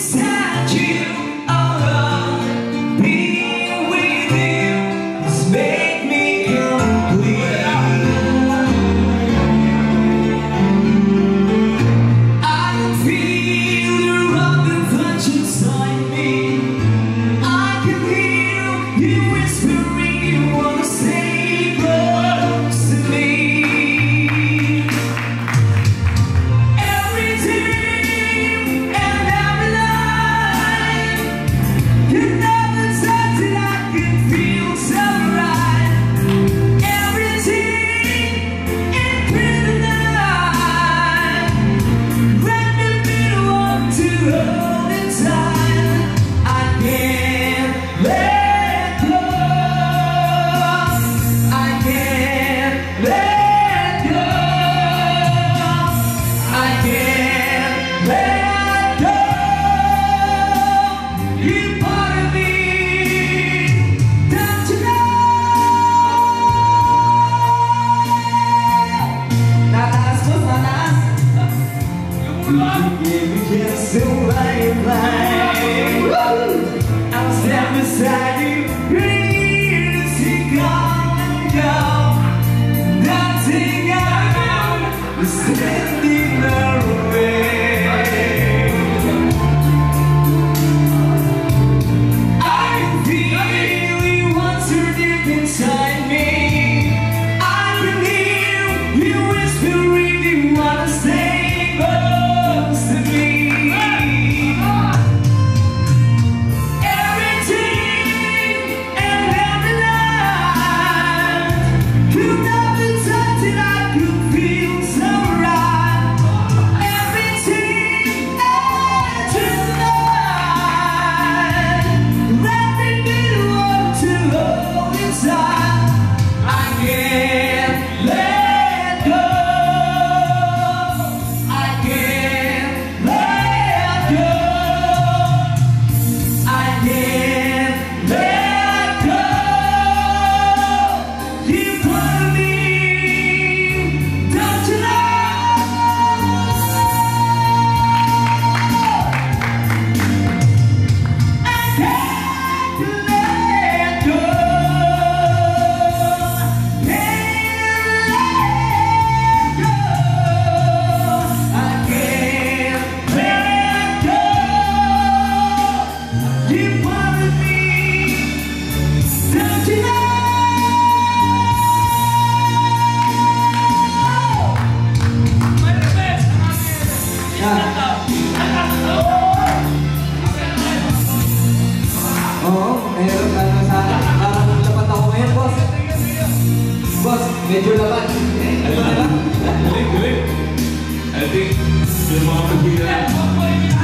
It's I'll stand beside you. Come and go Nothing I you bos Meja dapat. Lip, lip I think Semua berbira Semua